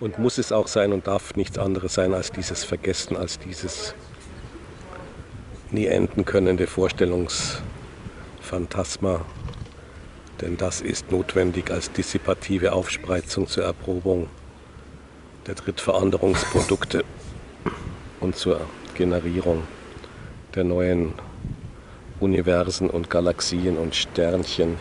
und muss es auch sein und darf nichts anderes sein als dieses Vergessen, als dieses nie enden könnende Vorstellungsphantasma. Denn das ist notwendig als dissipative Aufspreizung zur Erprobung der Drittveranderungsprodukte und zur Generierung der neuen Universen und Galaxien und Sternchen